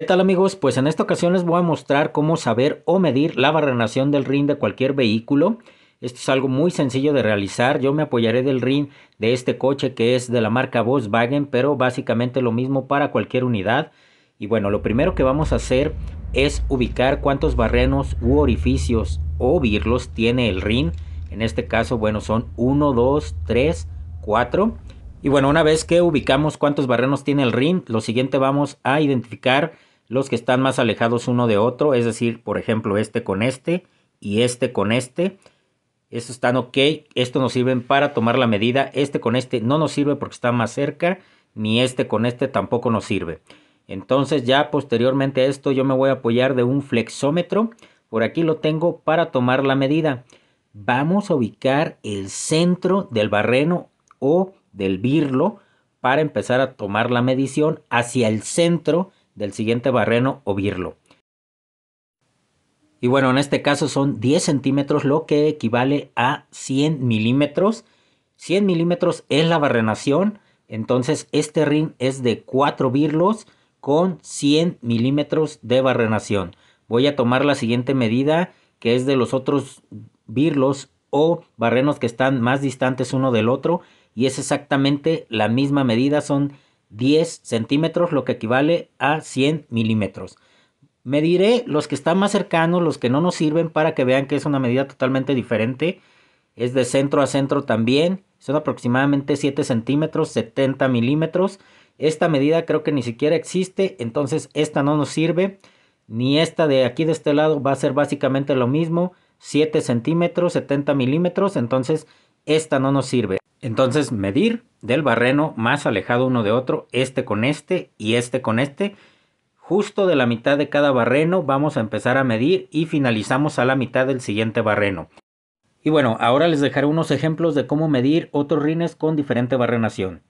¿Qué tal amigos? Pues en esta ocasión les voy a mostrar cómo saber o medir la barrenación del rin de cualquier vehículo. Esto es algo muy sencillo de realizar. Yo me apoyaré del rin de este coche que es de la marca Volkswagen, pero básicamente lo mismo para cualquier unidad. Y bueno, lo primero que vamos a hacer es ubicar cuántos barrenos u orificios o birlos tiene el rin. En este caso, bueno, son 1, 2, 3, 4. Y bueno, una vez que ubicamos cuántos barrenos tiene el rin, lo siguiente vamos a identificar los que están más alejados uno de otro, es decir, por ejemplo, este con este y este con este. Estos están ok, esto nos sirven para tomar la medida, este con este no nos sirve porque está más cerca, ni este con este tampoco nos sirve. Entonces ya posteriormente a esto yo me voy a apoyar de un flexómetro, por aquí lo tengo para tomar la medida. Vamos a ubicar el centro del barreno o del birlo para empezar a tomar la medición hacia el centro del siguiente barreno o birlo. Y bueno, en este caso son 10 centímetros, lo que equivale a 100 milímetros. 100 milímetros es la barrenación, entonces este ring es de 4 birlos con 100 milímetros de barrenación. Voy a tomar la siguiente medida, que es de los otros birlos o barrenos que están más distantes uno del otro, y es exactamente la misma medida, son 10 centímetros, lo que equivale a 100 milímetros. Mediré los que están más cercanos, los que no nos sirven, para que vean que es una medida totalmente diferente. Es de centro a centro también. Son aproximadamente 7 centímetros, 70 milímetros. Esta medida creo que ni siquiera existe, entonces esta no nos sirve. Ni esta de aquí de este lado va a ser básicamente lo mismo. 7 centímetros, 70 milímetros, entonces esta no nos sirve. Entonces medir del barreno más alejado uno de otro, este con este y este con este. Justo de la mitad de cada barreno vamos a empezar a medir y finalizamos a la mitad del siguiente barreno. Y bueno, ahora les dejaré unos ejemplos de cómo medir otros rines con diferente barrenación.